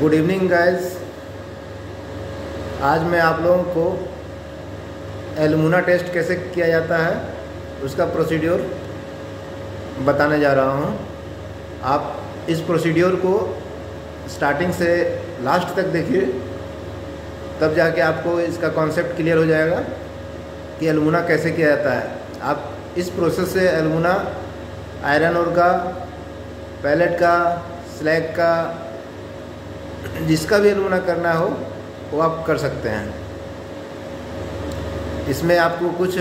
Good evening guys आज मैं आप लोगों को एलमुना टेस्ट कैसे किया जाता है, उसका प्रोसीड्योर बताने जा रहा हूँ। आप इस प्रोसीड्योर को स्टार्टिंग से लास्ट तक देखिए, तब जाके आपको इसका कॉन्सेप्ट क्लियर हो जाएगा कि एलमुना कैसे किया जाता है। आप इस प्रोसेस से एलमुना आयरन और का पैलेट का स्लैग का जिसका भी एलमुना करना हो, वो आप कर सकते हैं। इसमें आपको कुछ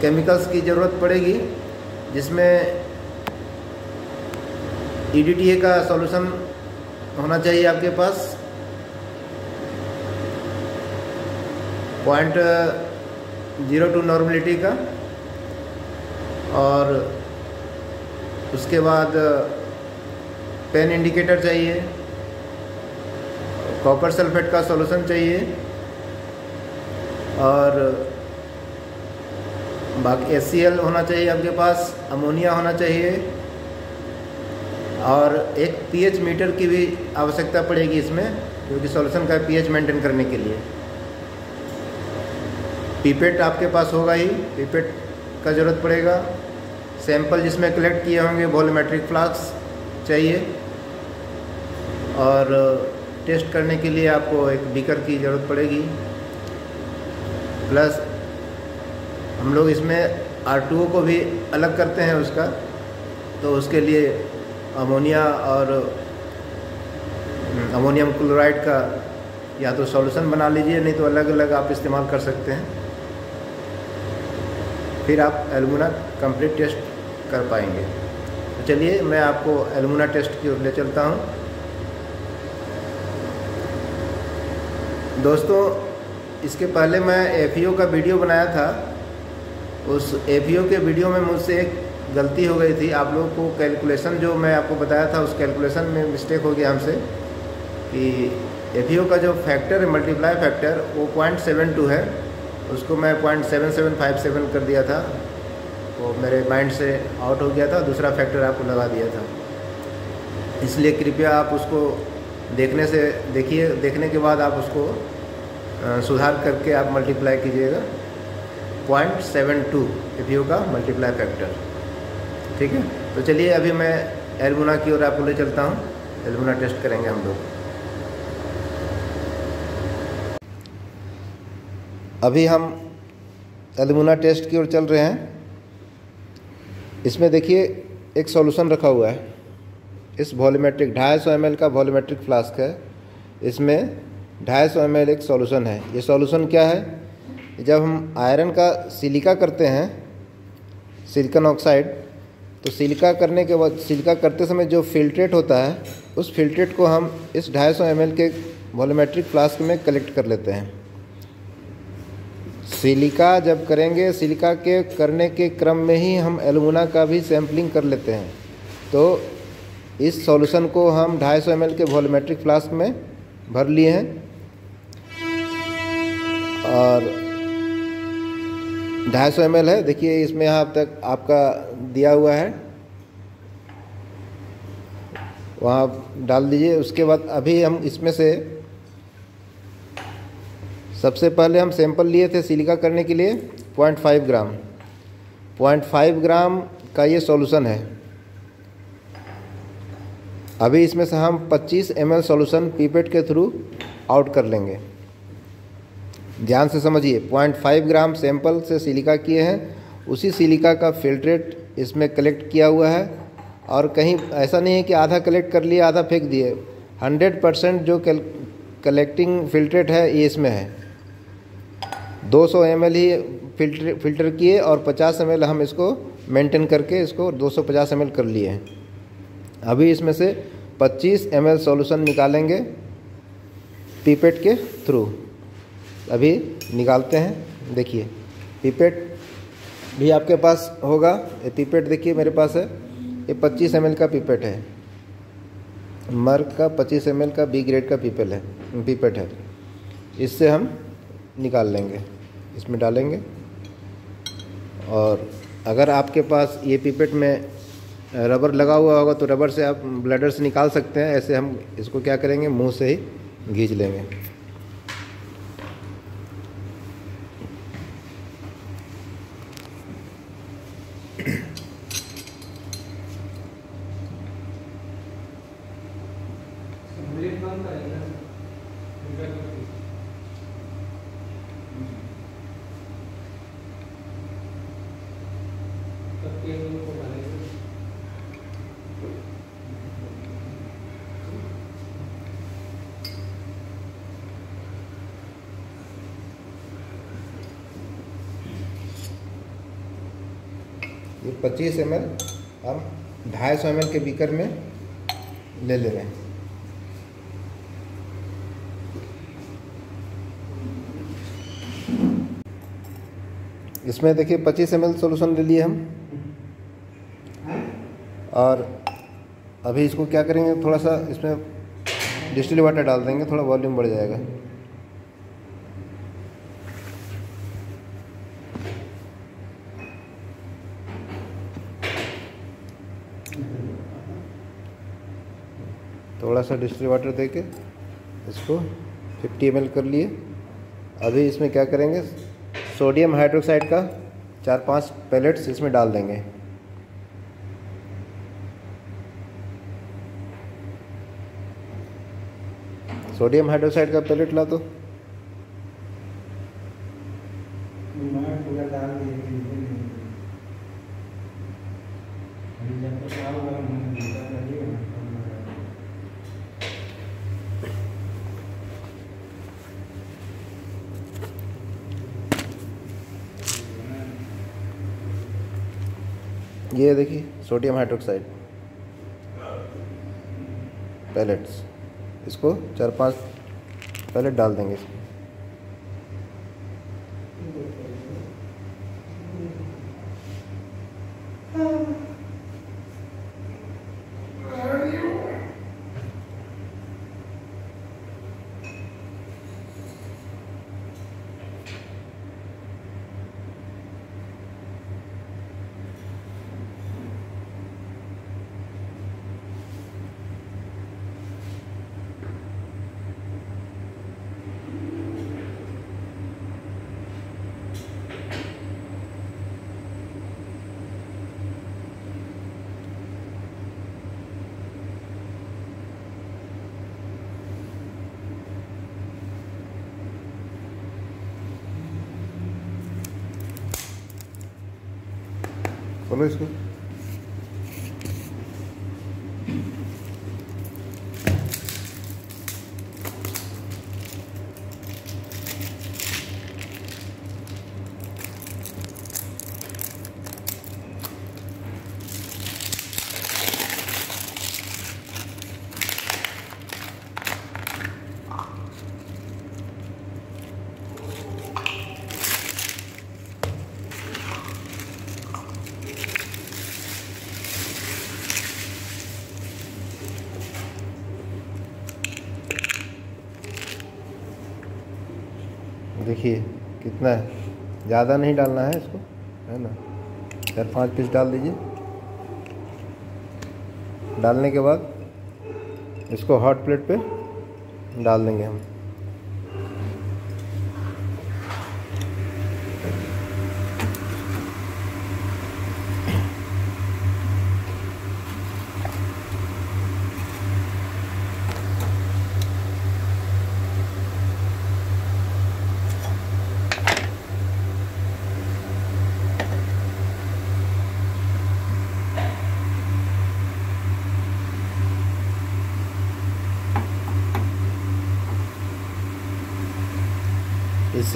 केमिकल्स की ज़रूरत पड़ेगी, जिसमें ईडीटीए का सॉल्यूशन होना चाहिए आपके पास। पॉइंट ज़ीरो टू नॉर्मलिटी का। और उसके बाद पेन इंडिकेटर चाहिए, कॉपर सल्फेट का सॉल्यूशन चाहिए, और बाकी एस होना चाहिए आपके पास, अमोनिया होना चाहिए, और एक पीएच मीटर की भी आवश्यकता पड़ेगी इसमें, क्योंकि सॉल्यूशन का पीएच मेंटेन करने के लिए। पीपेट आपके पास होगा ही, पीपेट का ज़रूरत पड़ेगा। सैंपल जिसमें कलेक्ट किए होंगे वॉलोमेट्रिक फ्लास्क चाहिए। और टेस्ट करने के लिए आपको एक बीकर की ज़रूरत पड़ेगी। प्लस हम लोग इसमें आर को भी अलग करते हैं उसका। तो उसके लिए अमोनिया और अमोनियम क्लोराइड का या तो सॉल्यूशन बना लीजिए, नहीं तो अलग अलग आप इस्तेमाल कर सकते हैं। फिर आप एलमुना कंप्लीट टेस्ट कर पाएँगे। तो चलिए, मैं आपको एलमुना टेस्ट की ओर ले चलता हूँ। दोस्तों, इसके पहले मैं एफ़ का वीडियो बनाया था। उस एफ़ के वीडियो में मुझसे एक गलती हो गई थी। आप लोगों को कैलकुलेशन जो मैं आपको बताया था, उस कैलकुलेशन में मिस्टेक हो गया हमसे कि एफ़ का जो फैक्टर है मल्टीप्लाई फैक्टर, वो पॉइंट सेवन टू है। उसको मैं point seven seven five seven कर दिया था वो मेरे माइंड से आउट हो गया था, दूसरा फैक्टर आपको लगा दिया था। इसलिए कृपया आप उसको देखने से देखिए, देखने के बाद आप उसको सुधार करके आप मल्टीप्लाई कीजिएगा। पॉइंट सेवन टू एफ़ का मल्टीप्लाई फैक्टर ठीक है? तो चलिए अभी मैं एलमुना की ओर आपको ले चलता हूँ। एलमुना टेस्ट करेंगे हम लोग। अभी हम एलमुना टेस्ट की ओर चल रहे हैं। इसमें देखिए एक सॉल्यूशन रखा हुआ है। इस वॉलीमेट्रिक ढाई सौ एम का वॉलीमेट्रिक फ्लास्क है। इसमें ढाई सौ एम एक सॉल्यूशन है। ये सॉल्यूशन क्या है? जब हम आयरन का सिलिका करते हैं सिलिकन ऑक्साइड तो सिलिका करने के बाद सिलिका करते समय जो फिल्ट्रेट होता है, उस फिल्ट्रेट को हम इस ढाई सौ एम के वॉलोमेट्रिक फ्लास्क में कलेक्ट कर लेते हैं। सिलिका जब करेंगे सिलिका के करने के क्रम में ही हम एलुमिना का भी सैम्पलिंग कर लेते हैं। तो इस सॉल्यूशन को हम 250 सौ के वॉलोमेट्रिक फ्लास्क में भर लिए हैं। और ढाई सौ एम है। देखिए, इसमें यहाँ अब तक, आपका दिया हुआ है। वहाँ डाल दीजिए। उसके बाद अभी हम इसमें से, सबसे पहले हम सैंपल लिए थे सिलिका करने के लिए, point five gram. Point five gram का ये सॉल्यूशन है। अभी इसमें से हम 25 एम एल सॉल्यूशन पीपेट के थ्रू आउट कर लेंगे। ध्यान से समझिए पॉइंट फाइव ग्राम सैंपल से सिलिका किए हैं। उसी सिलिका का फिल्ट्रेट इसमें कलेक्ट किया हुआ है। और कहीं ऐसा नहीं है कि आधा कलेक्ट कर लिए, आधा फेंक दिए। हंड्रेड परसेंट जो कलेक्टिंग फिल्ट्रेट है, ये इसमें है। 200 सौ एम ही फ़िल्टर फ़िल्टर किए और 50 एम हम इसको मेंटेन करके इसको 250 एम कर लिए हैं। अभी इसमें से 25 एम सॉल्यूशन निकालेंगे पीपेट के थ्रू अभी निकालते हैं, देखिए। पीपेट भी आपके पास होगा। ये पीपेट देखिए, मेरे पास है। ये 25 एम का पीपेट है। मर्क का 25 एम का बी ग्रेड का पीपल है। पीपेट है। इससे हम निकाल लेंगे। इसमें डालेंगे। और अगर आपके पास ये पीपेट में रबर लगा हुआ होगा तो रबर से आप ब्लडर से निकाल सकते हैं, ऐसे हम इसको क्या करेंगे, मुँह से ही घींच लेंगे। पच्चीस एम हम ढाई सौ एम के बीकर में ले ले रहे हैं। इसमें देखिए पच्चीस एम सोल्यूशन ले लिए हम। और अभी इसको क्या करेंगे? थोड़ा सा इसमें डिस्टिल वाटर डाल देंगे, थोड़ा वॉल्यूम बढ़ जाएगा। थोड़ा सा डिस्टिल वाटर दे के इसको 50 एम कर लिए। अभी इसमें क्या करेंगे? सोडियम हाइड्रोक्साइड का चार पाँच पैलेट्स इसमें डाल देंगे। सोडियम हाइड्रोक्साइड का पैलेट ला तो ये देखिए सोडियम हाइड्रोक्साइड। पैलेट्स। इसको चार पाँच पैलेट डाल देंगे। इसमें खोलो इसको देखिए कितना है ज़्यादा नहीं डालना है इसको, है ना? चार पाँच पीस डाल दीजिए। डालने के बाद इसको हॉट प्लेट पे डाल देंगे हम।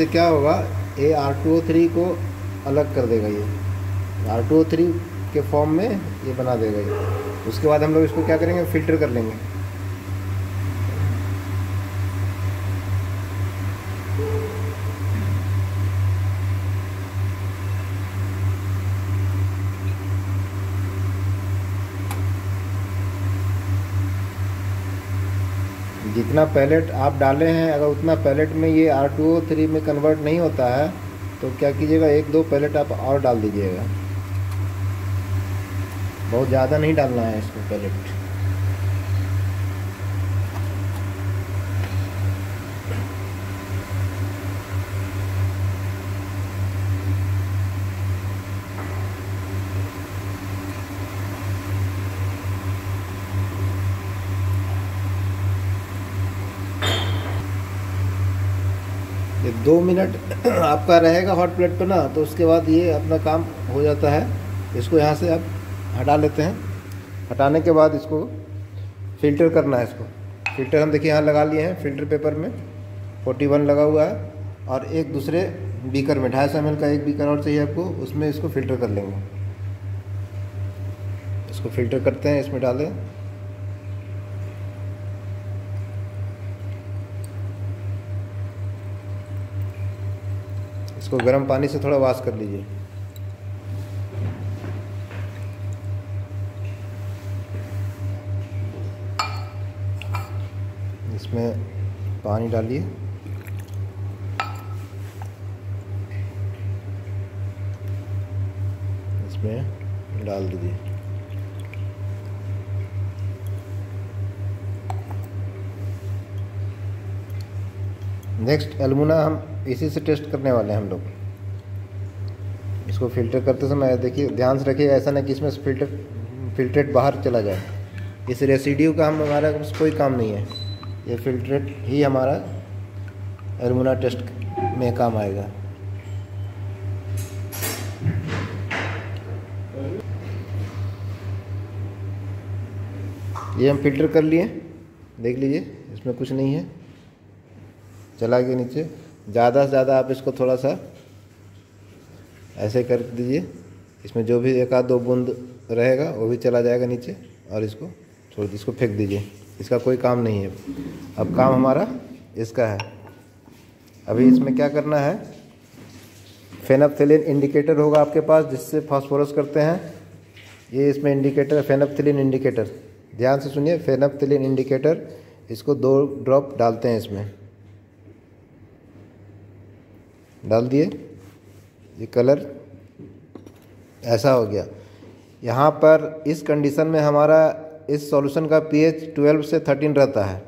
इससे क्या होगा? A R two O three को अलग कर देगा ये। आर टू ओ थ्री के फॉर्म में ये बना देगा ये। उसके बाद हम लोग इसको क्या करेंगे? फ़िल्टर कर लेंगे। जितना पैलेट आप डाले हैं, अगर उतना पैलेट में ये आर टू ओ थ्री में कन्वर्ट नहीं होता है तो क्या कीजिएगा, एक दो पैलेट आप और डाल दीजिएगा। बहुत ज़्यादा नहीं डालना है इसको पैलेट ये दो मिनट आपका रहेगा हॉट प्लेट पे ना तो उसके बाद ये अपना काम हो जाता है। इसको यहाँ से आप हटा लेते हैं। हटाने के बाद इसको फ़िल्टर करना है इसको। फ़िल्टर हम देखिए यहाँ लगा लिए हैं, फ़िल्टर पेपर में। 41 लगा हुआ है और एक दूसरे बीकर में, ढाई सौ का एक बीकर और चाहिए आपको, उसमें इसको फ़िल्टर कर लेंगे। इसको फ़िल्टर करते हैं, इसमें डालें। इसको गर्म पानी से थोड़ा वाश कर लीजिए। इसमें पानी डालिए। इसमें डाल दीजिए। नेक्स्ट एलमुना हम इसी से टेस्ट करने वाले हैं हम लोग। इसको फ़िल्टर करते समय देखिए, ध्यान से रखिए ऐसा नहीं कि इसमें फ़िल्टर फिल्ट्रेट बाहर चला जाए। इस रेसिड्यू का हम हमारा कोई काम नहीं है। ये फिल्ट्रेट ही हमारा एलमुना टेस्ट में काम आएगा। ये हम फ़िल्टर कर लिए। देख लीजिए, इसमें कुछ नहीं है। चला गया नीचे। ज़्यादा से ज़्यादा आप इसको थोड़ा सा ऐसे कर दीजिए। इसमें जो भी एक आध दो बूंद रहेगा, वो भी चला जाएगा नीचे और इसको छोड़ इसको फेंक दीजिए। इसका कोई काम नहीं है। अब काम हमारा इसका है। अभी इसमें क्या करना है? फेनपथिलिन इंडिकेटर होगा आपके पास, जिससे फास्फोरस करते हैं। ये इसमें इंडिकेटर फेनपथिलिन इंडिकेटर। ध्यान से सुनिए, फेनपथिलिन इंडिकेटर, इसको दो ड्रॉप डालते हैं इसमें। डाल दिए। ये कलर ऐसा हो गया। यहाँ पर इस कंडीशन में हमारा इस सॉल्यूशन का पीएच 12 से 13 रहता है।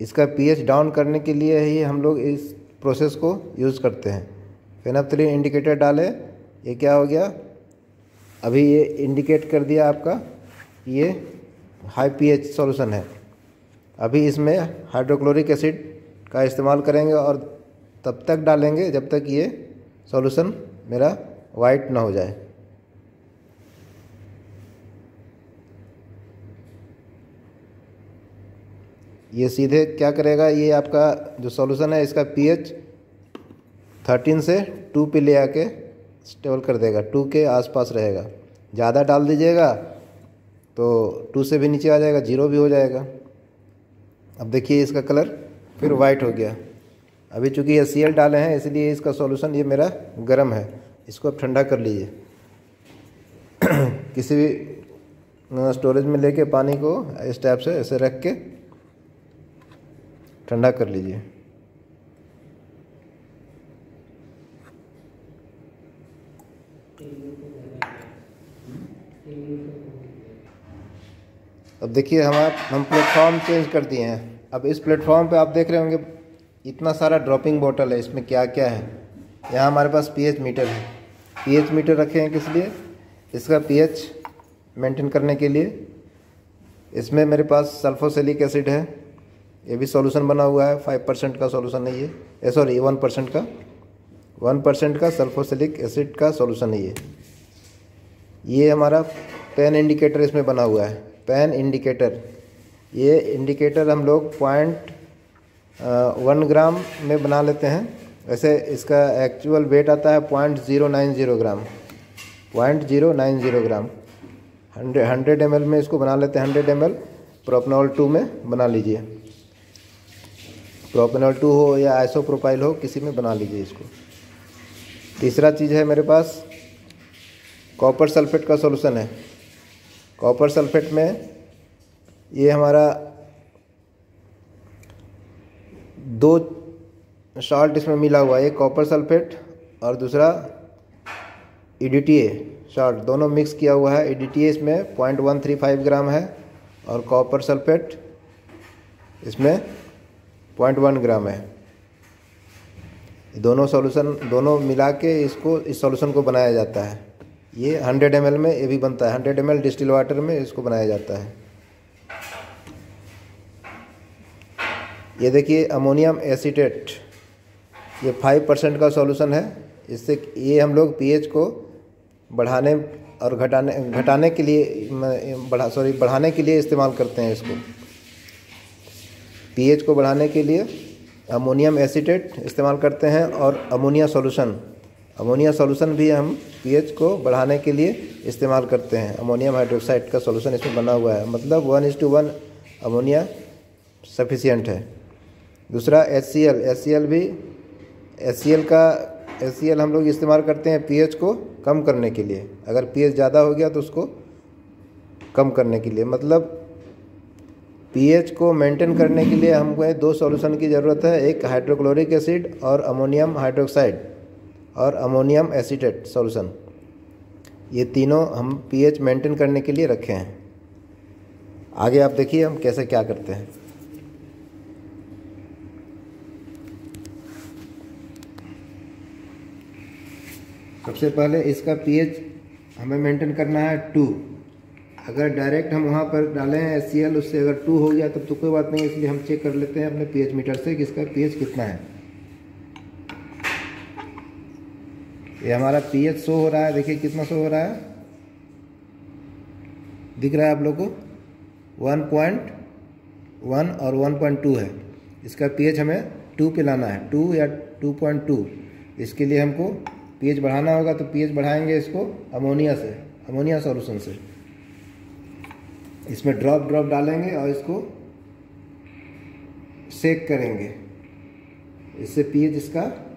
इसका पीएच डाउन करने के लिए ही हम लोग इस प्रोसेस को यूज़ करते हैं। फेनाप्थलिन इंडिकेटर डाले। ये क्या हो गया? अभी ये इंडिकेट कर दिया आपका ये हाई पीएच सॉल्यूशन है। अभी इसमें हाइड्रोक्लोरिक एसिड का इस्तेमाल करेंगे और तब तक डालेंगे जब तक ये सॉल्यूशन मेरा वाइट ना हो जाए। ये सीधे क्या करेगा? ये आपका जो सॉल्यूशन है, इसका पीएच 13 से 2 पे ले आके स्टेबल कर देगा। 2 के आसपास रहेगा। ज़्यादा डाल दीजिएगा तो 2 से भी नीचे आ जाएगा ज़ीरो भी हो जाएगा। अब देखिए इसका कलर फिर वाइट हो गया। अभी चूँकि ये सी डाले हैं, इसलिए इसका सॉल्यूशन ये मेरा गर्म है। इसको अब ठंडा कर लीजिए। किसी भी स्टोरेज में लेके पानी को इस टाइप से ऐसे रख के ठंडा कर लीजिए। अब देखिए हम आप, हम प्लेटफॉर्म चेंज कर दिए हैं। अब इस प्लेटफॉर्म पे आप देख रहे होंगे इतना सारा ड्रॉपिंग बॉटल है, इसमें क्या क्या है? यहाँ हमारे पास पीएच मीटर है। पीएच मीटर रखे हैं किस लिए? इसका पीएच मेंटेन करने के लिए। इसमें मेरे पास सल्फोसेलिक एसिड है। ये भी सॉल्यूशन बना हुआ है। फाइव परसेंट का सॉल्यूशन है। ये सॉरी वन परसेंट का। वन परसेंट का सल्फोसिलिक एसिड का सॉल्यूशन है। ये ये हमारा पेन इंडिकेटर इसमें बना हुआ है। पेन इंडिकेटर ये इंडिकेटर हम लोग पॉइंट वन ग्राम में बना लेते हैं। वैसे इसका एक्चुअल वेट आता है point zero nine zero gram. Point zero nine zero gram. Hundred hundred M में इसको बना लेते हैं। Hundred M L propanol two में बना लीजिए। प्रोपनॉल टू हो या आइसो प्रोपाइल हो, किसी में बना लीजिए इसको। तीसरा चीज़ है मेरे पास कॉपर सल्फेट का सोल्यूशन है। कॉपर सल्फेट में ये हमारा दो सॉल्ट इसमें मिला हुआ है, एक कॉपर सल्फेट और दूसरा ई सॉल्ट दोनों मिक्स किया हुआ है। ईडीटीए इसमें point one three five gram है और कॉपर सल्फेट इसमें पॉइंट वन ग्राम है। दोनों सॉल्यूशन दोनों मिला के इसको, इस सॉल्यूशन को बनाया जाता है। ये 100 एम में ये भी बनता है। 100 एम डिस्टिल वाटर में इसको बनाया जाता है। ये देखिए अमोनियम एसीटेट ये फाइव परसेंट का सॉल्यूशन है। इससे ये हम लोग पीएच को बढ़ाने और घटाने घटाने के लिए बढ़ा सॉरी बढ़ाने के लिए इस्तेमाल करते हैं इसको। पीएच को बढ़ाने के लिए अमोनियम एसीटेट इस्तेमाल करते हैं और अमोनिया सॉल्यूशन अमोनिया सॉल्यूशन भी हम पीएच को बढ़ाने के लिए इस्तेमाल करते हैं। अमोनियम हाइड्रोक्साइड का सॉल्यूशन इसमें बना हुआ है। मतलब one is two one ammonia sufficient है। दूसरा H C L H C L भी एच सी एल का एच सी एल हम लोग इस्तेमाल करते हैं पीएच को कम करने के लिए। अगर पीएच ज़्यादा हो गया तो उसको कम करने के लिए। मतलब पीएच को मेंटेन करने के लिए हमको दो सॉल्यूशन की ज़रूरत है। एक हाइड्रोक्लोरिक एसिड और अमोनियम हाइड्रोक्साइड और अमोनियम एसीटेट सॉल्यूशन ये तीनों हम पीएच मेंटेन करने के लिए रखे हैं। आगे आप देखिए हम कैसे क्या करते हैं। सबसे पहले इसका पीएच हमें मेंटेन करना है टू अगर डायरेक्ट हम वहाँ पर डालें हैं एस उससे अगर टू हो गया, तब तो कोई बात नहीं, इसलिए हम चेक कर लेते हैं अपने पीएच मीटर से कि इसका पीएच कितना है। ये हमारा पीएच शो हो रहा है, देखिए कितना शो हो रहा है। दिख रहा है आप लोग को? वन पॉइंट वन और वन पॉइंट टू है। इसका पीएच हमें टू पे लाना है टू या टू पॉइंट टू इसके लिए हमको पीएच बढ़ाना होगा तो पीएच बढ़ाएँगे इसको अमोनिया से अमोनिया सॉल्यूशन से। इसमें ड्रॉप ड्रॉप डालेंगे और इसको सेक करेंगे। इससे पीएच इसका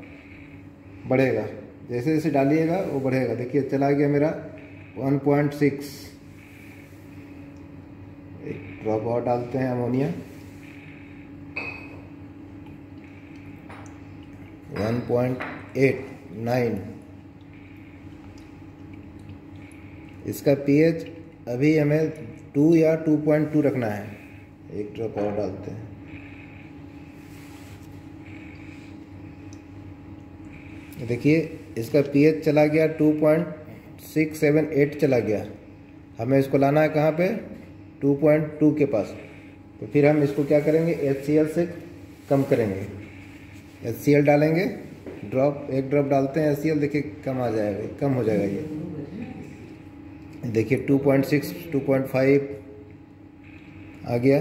बढ़ेगा। जैसे जैसे डालिएगा, वो बढ़ेगा। देखिए, चला गया मेरा 1.6 एक ड्रॉप और डालते हैं अमोनिया 1.89 इसका पीएच अभी हमें टू या टू पॉइंट टू रखना है। एक ड्रॉप और डालते हैं। देखिए, इसका पीएच चला गया two point six seven eight चला गया। हमें इसको लाना है कहाँ पे? टू पॉइंट टू के पास। तो फिर हम इसको क्या करेंगे? एच सी कम करेंगे। एच डालेंगे। ड्रॉप, एक ड्रॉप डालते हैं एच देखिए, कम आ जाएगा, कम हो जाएगा ये। देखिए 2.6 2.5 आ गया।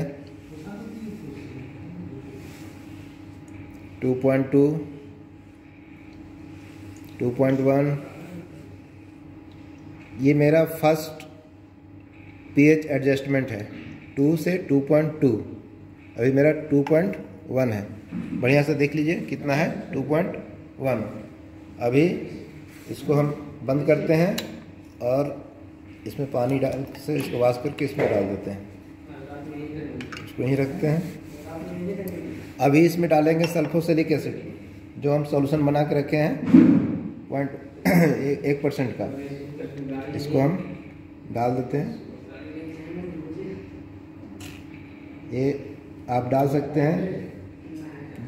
2.2 2.1 ये मेरा फ़र्स्ट पीएच एडजस्टमेंट है। 2 से 2.2 अभी मेरा 2.1 है। बढ़िया से देख लीजिए, कितना है? 2.1 अभी इसको हम बंद करते हैं और इसमें पानी डाल, से इसको वाश करके इसमें डाल देते हैं। इसको यहीं रखते हैं। अभी इसमें डालेंगे सल्फोसिलिक एसिड, जो हम सॉल्यूशन बना के रखे हैं, पॉइंट एक परसेंट का। इसको हम डाल देते हैं। ये आप डाल सकते हैं।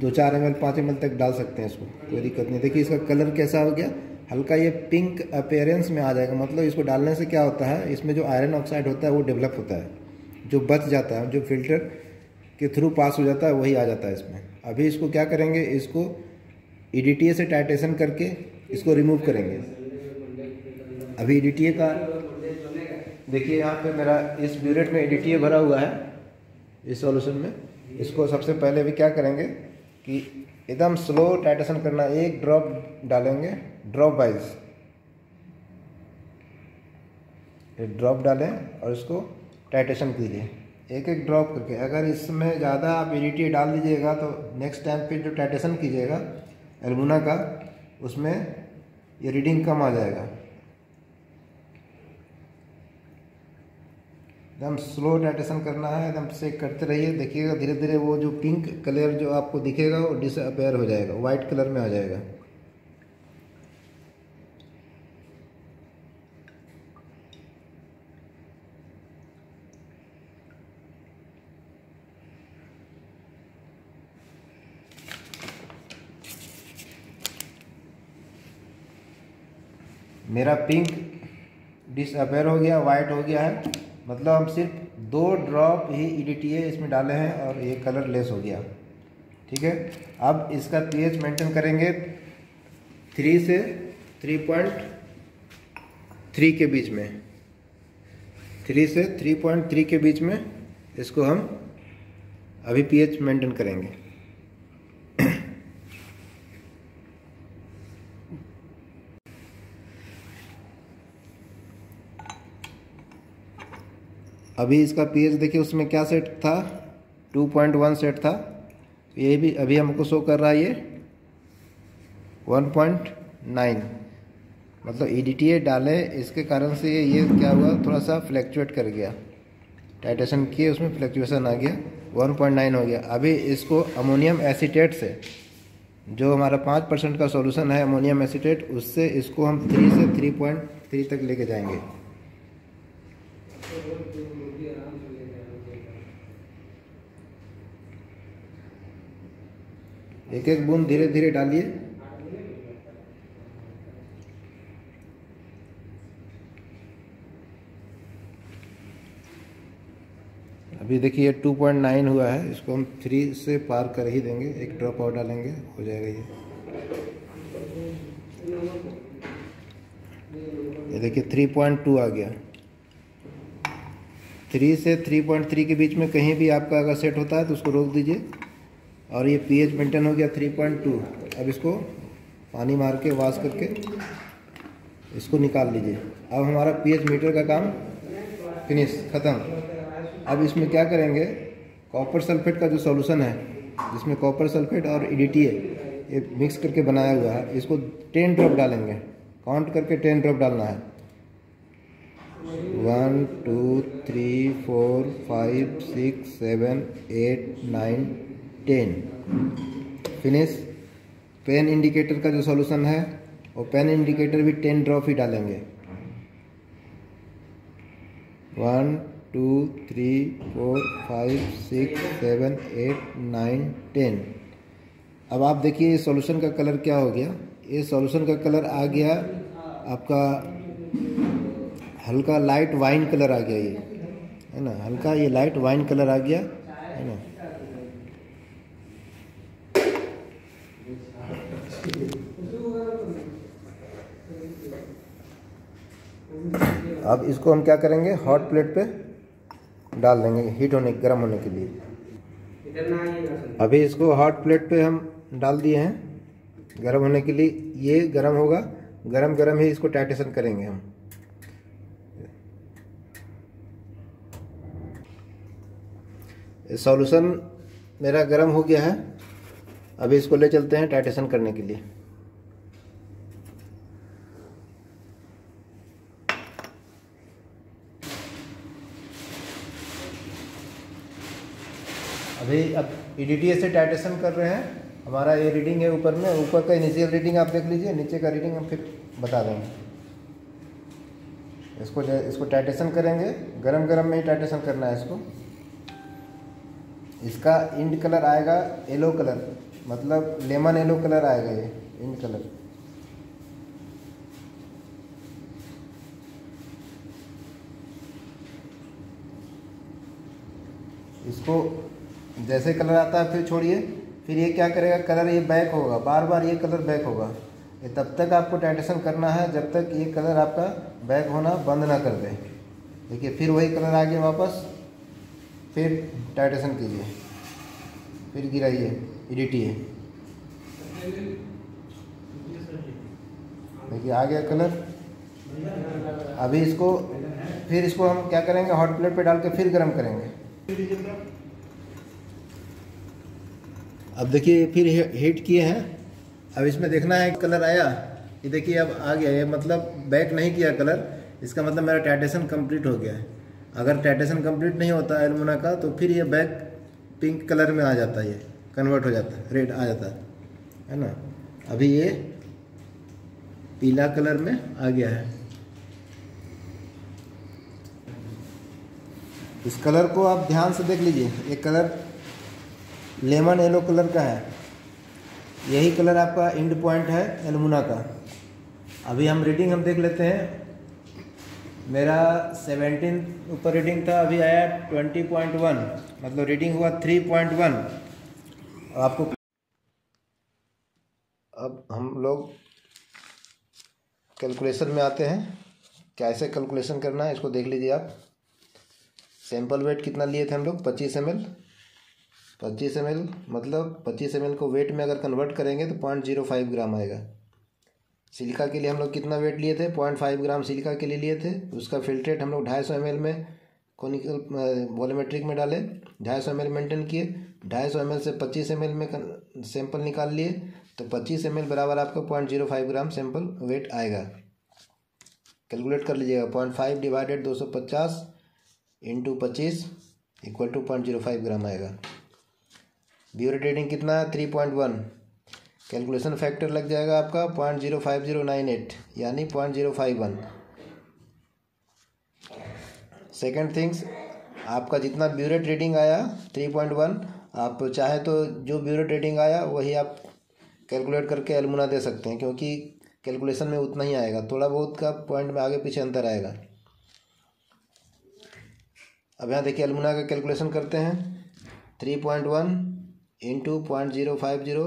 दो चार एम एल, पाँच एम एल तक डाल सकते हैं इसको, कोई दिक्कत नहीं। देखिए इसका कलर कैसा हो गया। हल्का ये पिंक अपेयरेंस में आ जाएगा। मतलब इसको डालने से क्या होता है? इसमें जो आयरन ऑक्साइड होता है, वो डेवलप होता है। जो बच जाता है, जो फ़िल्टर के थ्रू पास हो जाता है, वही आ जाता है इसमें। अभी इसको क्या करेंगे? इसको ई से टाइटेशन करके इसको रिमूव करेंगे। अभी ईडीटीए का देखिए, यहाँ पे मेरा इस ब्यूरेट में ई भरा हुआ है, इस सॉल्यूशन में। इसको सबसे पहले भी क्या करेंगे कि एकदम स्लो टाइटेशन करना, एक ड्रॉप डालेंगे ड्रॉप वाइज एक ड्रॉप डालें और इसको टाइटेशन कीजिए। एक एक ड्रॉप करके, अगर इसमें ज़्यादा आप ई डाल दीजिएगा तो नेक्स्ट टाइम पे जो टाइटेशन कीजिएगा एलमुना का, उसमें ये रीडिंग कम आ जाएगा। एकदम स्लो डाइटेशन करना है, एकदम से करते रहिए, देखिएगा धीरे धीरे वो जो पिंक कलर जो आपको दिखेगा, वो डिसअपेयर हो जाएगा वाइट कलर में आ जाएगा। मेरा पिंक डिसअपेयर हो गया वाइट हो गया है। मतलब हम सिर्फ़ दो ड्रॉप ही ई इसमें डाले हैं और ये कलर लेस हो गया। ठीक है? अब इसका पीएच मेंटेन करेंगे थ्री से थ्री पॉइंट थ्री के बीच में। थ्री से थ्री पॉइंट थ्री के बीच में इसको हम अभी पीएच मेंटेन करेंगे। अभी इसका पीएच देखिए, उसमें क्या सेट था? 2.1 सेट था। ये भी अभी हमको शो कर रहा है ये। 1.9 मतलब ईडीटीए डाले, इसके कारण से ये ये क्या हुआ? थोड़ा सा फ्लैक्चुएट कर गया। टाइटेशन किए, उसमें फ्लैक्चुएसन आ गया। 1.9 हो गया। अभी इसको अमोनियम एसीटेट से, जो हमारा पाँच परसेंट का सॉल्यूशन है अमोनियम एसीटेट उससे इसको हम थ्री से थ्री पॉइंट थ्री तक लेके जाएँगे। एक एक बूंद धीरे धीरे डालिए। अभी देखिए 2.9 हुआ है, इसको हम थ्री से पार कर ही देंगे, एक ड्रॉप और डालेंगे, हो जाएगा ये। ये देखिए 3.2 आ गया। थ्री से 3.3 के बीच में कहीं भी आपका अगर सेट होता है तो उसको रोक दीजिए। और ये पीएच मेंटेन हो गया 3.2 अब इसको पानी मार के वाश करके इसको निकाल लीजिए। अब हमारा पीएच मीटर का काम फिनिश ख़त्म। अब इसमें क्या करेंगे? कॉपर सल्फेट का जो सॉल्यूशन है, जिसमें कॉपर सल्फेट और ई है ये मिक्स करके बनाया हुआ है, इसको टेन ड्रॉप डालेंगे। काउंट करके टेन ड्रॉप डालना है। One two three four five six seven eight nine ten. Finish pan indicator का जो सॉल्यूशन है, वो पेन इंडिकेटर भी टेन ड्रॉप ही डालेंगे। One two three four five six seven eight nine ten अब आप देखिए ये सॉल्यूशन का कलर क्या हो गया। ये सॉल्यूशन का कलर आ गया आपका हल्का लाइट वाइन कलर आ गया ये। है ना? हल्का ये लाइट वाइन कलर आ गया। है ना? अब इसको हम क्या करेंगे? हॉट प्लेट पे डाल देंगे हीट होने, गर्म होने के लिए। अभी इसको हॉट प्लेट पे हम डाल दिए हैं, गर्म होने के लिए। ये गर्म होगा, गर्म गर्म ही इसको टाइटेशन करेंगे हम। सॉल्यूशन मेरा गर्म हो गया है। अभी इसको ले चलते हैं टाइटेशन करने के लिए। अभी अब ई से टाइटेशन कर रहे हैं। हमारा ये रीडिंग है ऊपर में। ऊपर का इनिशियल रीडिंग आप देख लीजिए। नीचे का रीडिंग हम फिर बता देंगे। इसको इसको टाइटेशन करेंगे। गरम गरम में ही टाइटेशन करना है इसको। इसका इंड कलर आएगा येलो कलर। मतलब लेमन येलो कलर आएगा ये, इंड कलर। इसको जैसे कलर आता है, फिर छोड़िए। फिर ये क्या करेगा? कलर ये बैक होगा। बार बार ये कलर बैक होगा। ये तब तक आपको टाइटेशन करना है, जब तक ये कलर आपका बैक होना बंद ना कर दे। देखिए, फिर वही कलर आ गया वापस। फिर टाइटेशन कीजिए। फिर गिराइए इडिटिए देखिए, आ गया कलर। अभी इसको, फिर इसको हम क्या करेंगे? हॉट प्लेट पे डाल के फिर गर्म करेंगे। अब देखिए, फिर हीट किए हैं। अब इसमें देखना है कलर आया। ये देखिए, अब आ गया। ये मतलब बैक नहीं किया कलर इसका मतलब मेरा टाइटेशन कंप्लीट हो गया है। अगर टाइटेशन कंप्लीट नहीं होता एलमोना का तो फिर ये बैक पिंक कलर में आ जाता है ये। कन्वर्ट हो जाता है। रेड आ जाता है। है ना? अभी ये पीला कलर में आ गया है। इस कलर को आप ध्यान से देख लीजिए। ये कलर लेमन येलो कलर का है। यही कलर आपका इंड पॉइंट है एलमुना का। अभी हम रीडिंग हम देख लेते हैं। मेरा सेवेंटीन ऊपर रीडिंग था, अभी आया ट्वेंटी पॉइंट वन। मतलब रीडिंग हुआ थ्री पॉइंट वन। आपको अब हम लोग कैलकुलेशन में आते हैं। कैसे कैलकुलेशन करना है, इसको देख लीजिए आप। सैंपल वेट कितना लिए थे हम लोग? पच्चीस एम पच्चीस एम मतलब पच्चीस एम को वेट में अगर कन्वर्ट करेंगे तो पॉइंट ज़ीरो फाइव ग्राम आएगा। सिलिका के लिए हम लोग कितना वेट लिए थे? पॉइंट फाइव ग्राम सिलिका के लिए लिए थे। उसका फिल्ट्रेट हम लोग ढाई सौ एम में कोनिकल वॉलोमेट्रिक में डाले, ढाई सौ एम मेंटेन किए, ढाई सौ एम से पच्चीस एम में सैंपल निकाल लिए तो पच्चीस एम बराबर आपका point zero five gram sample weight आएगा। कैलकुलेट कर लीजिएगा पॉइंट फाइव डिवाइडेड दो सौ पचास इंटू पच्चीस equal to point zero five gram आएगा। ब्यूरेट रेटिंग कितना है? Three point one calculation factor लग जाएगा आपका point zero five zero nine eight यानी point zero five one second things आपका जितना ब्यूरेट रेटिंग आया थ्री पॉइंट वन आप चाहे तो जो ब्यूरेट रेटिंग आया, वही आप कैलकुलेट करके एलमुना दे सकते हैं, क्योंकि कैलकुलेशन में उतना ही आएगा, थोड़ा बहुत का पॉइंट में आगे पीछे अंतर आएगा। अब यहाँ देखिए अलमुना का कैलकुलेशन करते हैं three point one into point zero five zero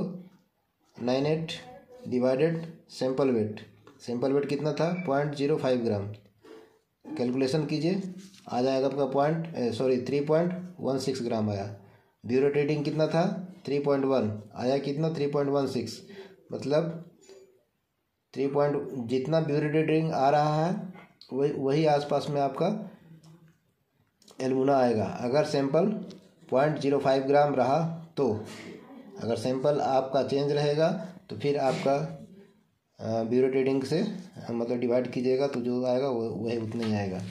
nine eight divided sample weight sample weight कितना था? Point zero five gram calculation कीजिए। आ जाएगा आपका point sorry three point one six gram आया। ब्यूरो रेटिंग कितना था? थ्री पॉइंट वन आया कितना? थ्री पॉइंट वन सिक्स मतलब थ्री पॉइंट जितना ब्यूरो रेटिंग आ रहा है, वही वही आसपास में आपका एलमुना आएगा। अगर sample point zero five gram रहा तो अगर सैंपल आपका चेंज रहेगा तो फिर आपका ब्यूरो ट्रेडिंग से मतलब डिवाइड कीजिएगा तो जो आएगा वो, वही उतना ही आएगा।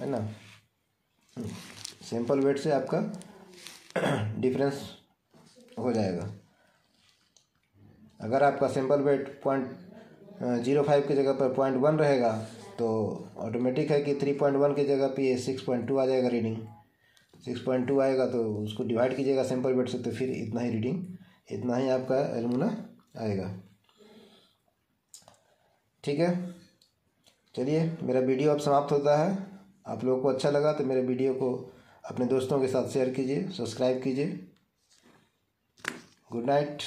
है ना? सैंपल वेट से आपका डिफरेंस हो जाएगा। अगर आपका sample weight point zero five की जगह पर पॉइंट वन रहेगा तो ऑटोमेटिक है कि थ्री पॉइंट वन की जगह पे सिक्स पॉइंट टू आ जाएगा रीडिंग। सिक्स पॉइंट टू आएगा तो उसको डिवाइड कीजिएगा सैंपल वेट से तो फिर इतना ही रीडिंग इतना ही आपका एलमुना आएगा। ठीक है? चलिए, मेरा वीडियो अब समाप्त होता है। आप लोगों को अच्छा लगा तो मेरे वीडियो को अपने दोस्तों के साथ शेयर कीजिए सब्सक्राइब कीजिए। Good night